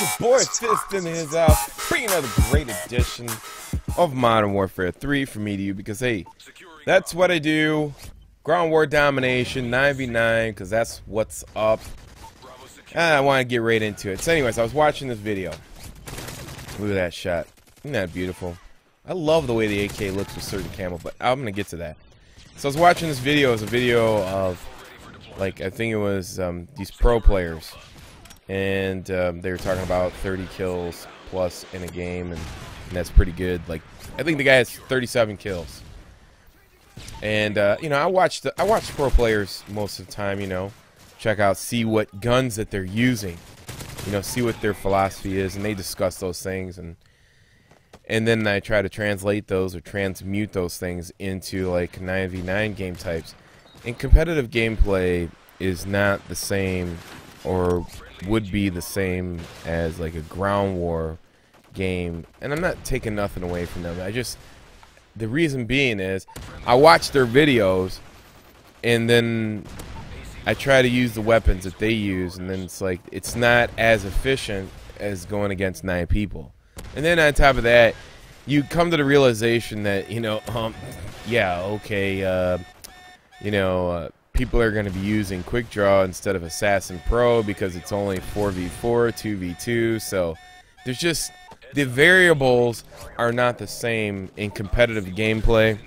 It's your boy Fist in his house, bringing another great edition of Modern Warfare 3 for me to you because, hey, that's what I do. Ground War Domination, 9v9, because that's what's up. And I want to get right into it. So anyways, I was watching this video. Look at that shot. Isn't that beautiful? I love the way the AK looks with certain camo, but I'm going to get to that. So I was watching this video. It was a video of, like, I think it was um, these pro players and um, they were talking about 30 kills plus in a game, and, and, that's pretty good. Like, I think the guy has 37 kills. And uh, you know, I watched I watch pro players most of the time. You know, check out, see what guns that they're using. You know, see what their philosophy is, and they discuss those things, and and then I try to translate those or transmute those things into like 9v9 game types. And competitive gameplay is not the same or would be the same as like a ground war game. And I'm not taking nothing away from them. I just the reason being is I watch their videos and then I try to use the weapons that they use and then it's like it's not as efficient as going against nine people. And then on top of that you come to the realization that you know um yeah okay uh you know uh, people are going to be using Quick Draw instead of Assassin Pro because it's only 4v4, 2v2. So there's just the variables are not the same in competitive gameplay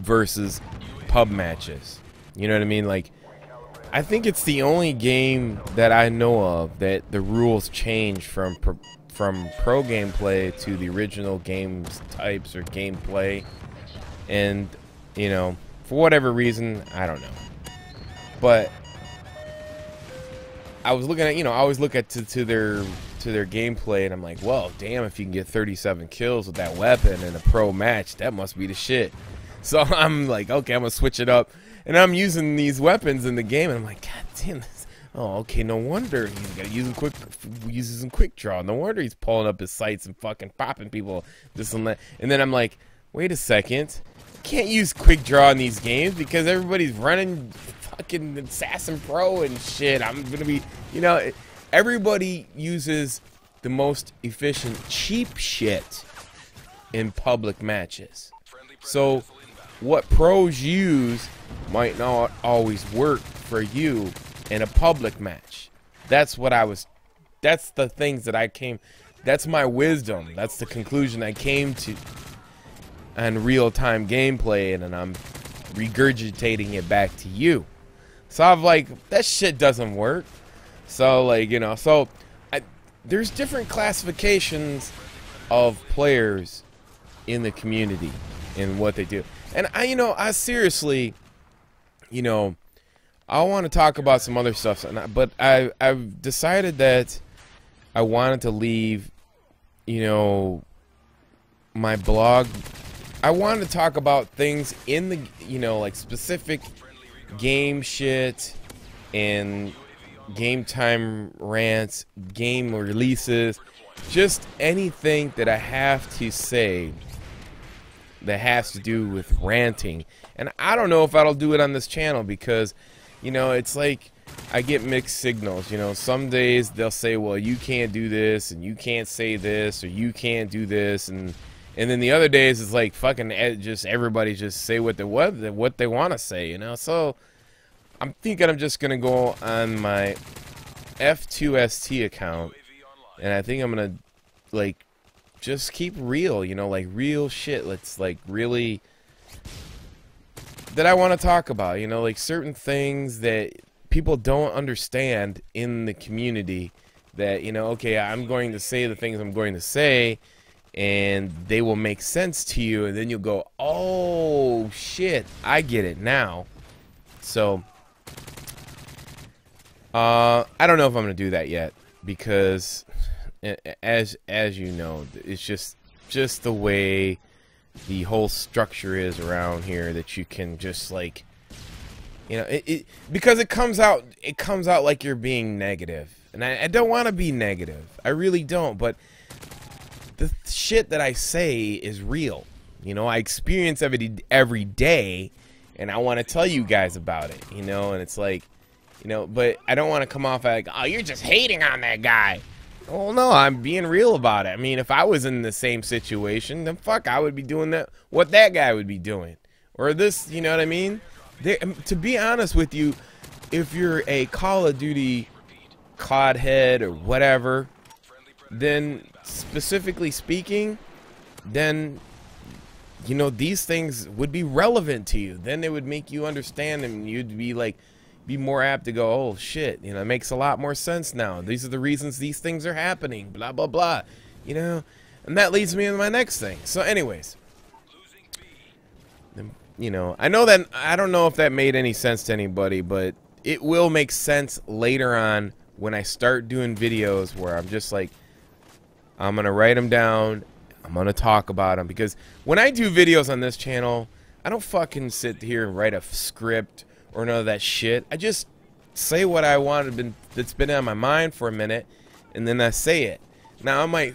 versus pub matches. You know what I mean? Like, I think it's the only game that I know of that the rules change from pro, from pro gameplay to the original games types or gameplay, and you know, for whatever reason, I don't know. But I was looking at, you know, I always look at to, to their to their gameplay, and I'm like, well, damn, if you can get 37 kills with that weapon in a pro match, that must be the shit. So I'm like, okay, I'm gonna switch it up, and I'm using these weapons in the game, and I'm like, god damn this. Oh, okay, no wonder he's got using quick uses some quick draw. No wonder he's pulling up his sights and fucking popping people this and that. And then I'm like, wait a second, can't use quick draw in these games because everybody's running fucking Assassin Pro and shit. I'm gonna be, you know, everybody uses the most efficient, cheap shit in public matches. So, what pros use might not always work for you in a public match. That's what I was. That's the things that I came. That's my wisdom. That's the conclusion I came to on real time gameplay, and, and I'm regurgitating it back to you. So I'm like, that shit doesn't work. So like, you know, so I, there's different classifications of players in the community and what they do. And I, you know, I seriously, you know, I want to talk about some other stuff, but I, I've decided that I wanted to leave, you know, my blog. I wanted to talk about things in the, you know, like specific game shit and game time rants, game releases, just anything that I have to say that has to do with ranting. And I don't know if I'll do it on this channel because, you know, it's like I get mixed signals. You know, some days they'll say, well, you can't do this and you can't say this or you can't do this. And and then the other days it's like fucking just everybody just say what they what what they want to say, you know. So I'm thinking I'm just gonna go on my F2ST account, and I think I'm gonna like just keep real, you know, like real shit. Let's like really that I want to talk about, you know, like certain things that people don't understand in the community that, you know, okay, I'm going to say the things I'm going to say and they will make sense to you and then you'll go oh shit i get it now. So uh i don't know if i'm gonna do that yet because as as you know it's just just the way the whole structure is around here that you can just like you know it, it because it comes out it comes out like you're being negative and i, I don't want to be negative. I really don't but the shit that I say is real. You know, I experience every every day, and I want to tell you guys about it. You know, and it's like, you know, but I don't want to come off like, oh, you're just hating on that guy. Well, no, I'm being real about it. I mean, if I was in the same situation, then fuck, I would be doing that. What that guy would be doing, or this, you know what I mean? They, um, to be honest with you, if you're a Call of Duty COD head or whatever, then specifically speaking, then you know these things would be relevant to you. Then they would make you understand, and you'd be like be more apt to go, oh shit, you know, it makes a lot more sense now. These are the reasons these things are happening, blah, blah, blah. You know? And that leads me to my next thing. So, anyways, you know, I know that, I don't know if that made any sense to anybody, but it will make sense later on when I start doing videos where I'm just like, I'm going to write them down, I'm going to talk about them. Because when I do videos on this channel, I don't fucking sit here and write a script or none of that shit. I just say what I want been that's been on my mind for a minute, and then I say it. Now I might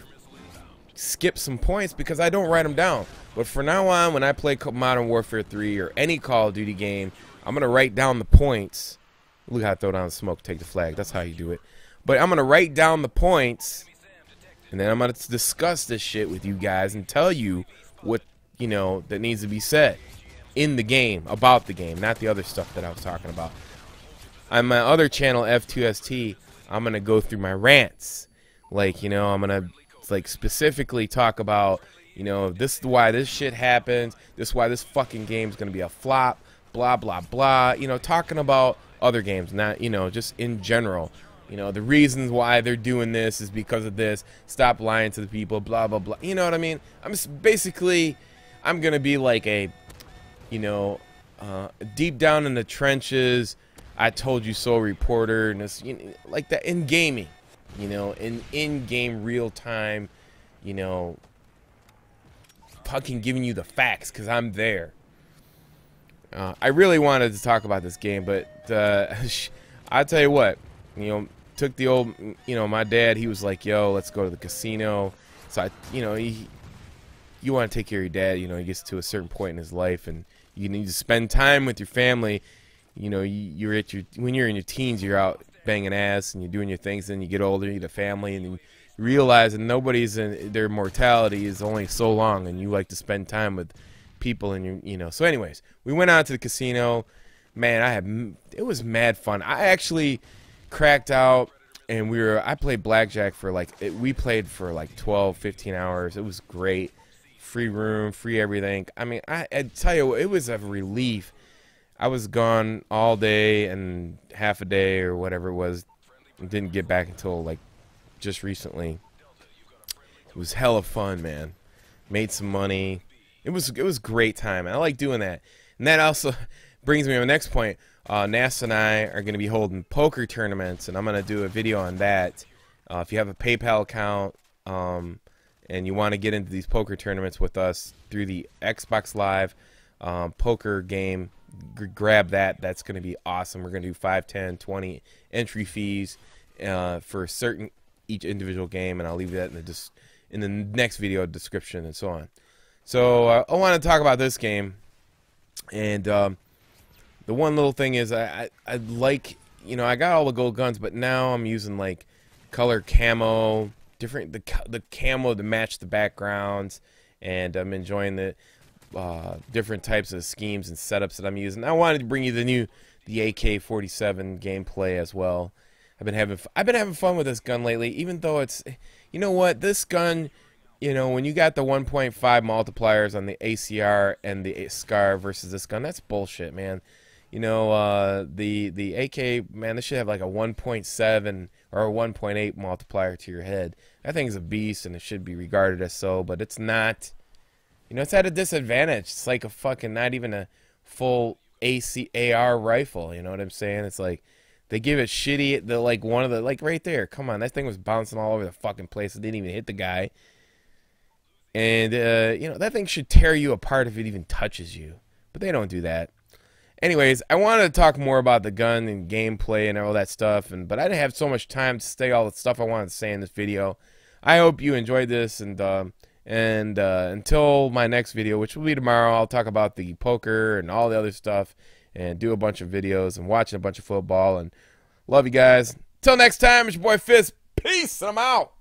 skip some points because I don't write them down. But from now on, when I play Modern Warfare 3 or any Call of Duty game, I'm gonna write down the points. Look how I throw down the smoke, take the flag. That's how you do it. But I'm gonna write down the points, and then I'm gonna discuss this shit with you guys and tell you what you know that needs to be said in the game, about the game, not the other stuff that I was talking about. On my other channel, F2ST, I'm to go through my rants. Like, you know, I'm to like specifically talk about, you know, this is why this shit happens, this is why this fucking game is going to be a flop, blah, blah, blah. You know, talking about other games, not, you know, just in general. You know, the reasons why they're doing this is because of this. Stop lying to the people, blah, blah, blah. You know what I mean? I'm basically, I'm going to be like a you know, uh, deep down in the trenches, I told you so reporter, and it's you know, like that in gaming, you know, in in-game real time, you know, fucking giving you the facts because I'm there. Uh, I really wanted to talk about this game, but uh, I'll tell you what, you know, took the old, you know, my dad, he was like, yo, let's go to the casino. So I, you know, he, you want to take care of your dad, you know, he gets to a certain point in his life and you need to spend time with your family. You know, you're at your when you're in your teens, you're out banging ass and you're doing your things. Then you get older, you get a family, and you realize that nobody's in their mortality is only so long, and you like to spend time with people and you you know. So, anyways, we went out to the casino. Man, I had it was mad fun. I actually cracked out and we were I played blackjack for like it, we played for like 12 15 hours. It was great free room, free everything. I mean, I, I tell you, it was a relief. I was gone all day and half a day or whatever it was. Didn't get back until like just recently. It was hella fun, man. Made some money. It was it was great time. I like doing that. And that also brings me to my next point. Uh, NASA and I are going to be holding poker tournaments, and I'm going to do a video on that. Uh, if you have a PayPal account, um, and you want to get into these poker tournaments with us through the Xbox Live um, poker game, grab that. That's going to be awesome. We're going to do 5, 10, 20 entry fees uh, for certain each individual game, and I'll leave that in the in the next video description and so on. So uh, I want to talk about this game, and um, the one little thing is I, I I like you know I got all the gold guns, but now I'm using like color camo different the the camo to match the backgrounds, and I'm enjoying the uh, different types of schemes and setups that I'm using. I wanted to bring you the new the AK-47 gameplay as well. I've been having I've been having fun with this gun lately, even though it's you know what this gun. You know, when you got the 1.5 multipliers on the ACR and the SCAR versus this gun, that's bullshit, man. You know, uh, the the AK, man, this should have like a 1.7 or a 1.8 multiplier to your head. That thing's a beast and it should be regarded as so, but it's not. You know, it's at a disadvantage. It's like a fucking, not even a full ACAR rifle. You know what I'm saying? It's like they give it shitty. The like one of the like right there. Come on, that thing was bouncing all over the fucking place. It didn't even hit the guy. And uh, you know that thing should tear you apart if it even touches you. But they don't do that. Anyways, I wanted to talk more about the gun and gameplay and all that stuff, and but I didn't have so much time to say all the stuff I wanted to say in this video. I hope you enjoyed this, and uh, and uh, until my next video, which will be tomorrow, I'll talk about the poker and all the other stuff, and do a bunch of videos and watching a bunch of football. And love you guys. Till next time, it's your boy Fist. Peace. and I'm out.